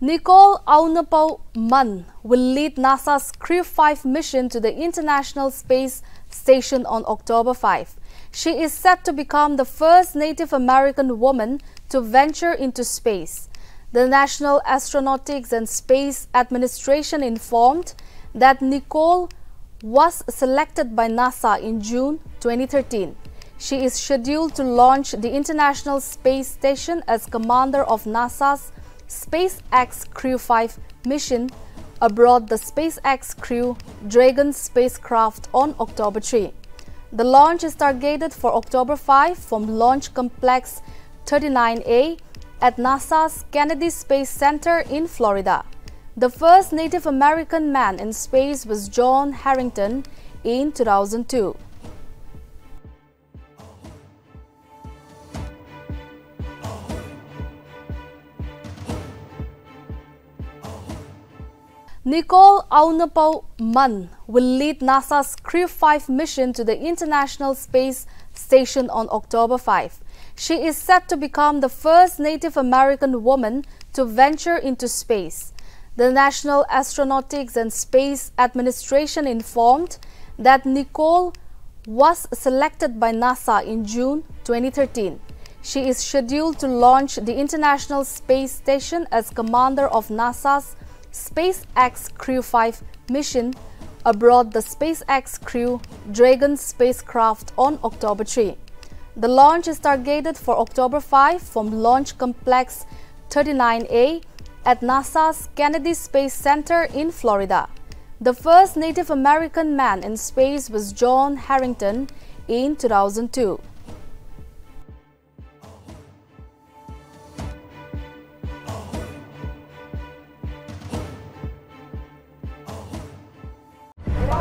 Nicole Aunapu Mann will lead NASA's Crew 5 mission to the International Space Station on October 5. She is set to become the first Native American woman to venture into space. The National Astronautics and Space Administration informed that Nicole was selected by NASA in June 2013. She is scheduled to launch the International Space Station as commander of NASA's SpaceX Crew 5 mission aboard the SpaceX Crew Dragon spacecraft on October 3. The launch is targeted for October 5 from Launch Complex 39A at NASA's Kennedy Space Center in Florida. The first Native American man in space was John Herrington in 2002. Nicole Aunapu Mann will lead NASA's Crew 5 mission to the International Space Station on October 5. She is set to become the first Native American woman to venture into space. The National Astronautics and Space Administration informed that Nicole was selected by NASA in June 2013. She is scheduled to launch the International Space Station as commander of NASA's SpaceX Crew 5 mission aboard the SpaceX Crew Dragon spacecraft on October 3. The launch is targeted for October 5 from Launch Complex 39A at NASA's Kennedy Space Center in Florida. The first Native American man in space was John Herrington in 2002.